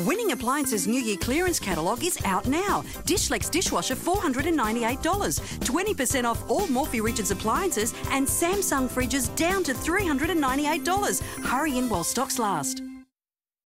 Winning Appliances New Year clearance catalogue is out now. Dishlex dishwasher $498. 20% off all Morphy Richards appliances and Samsung fridges down to $398. Hurry in while stocks last.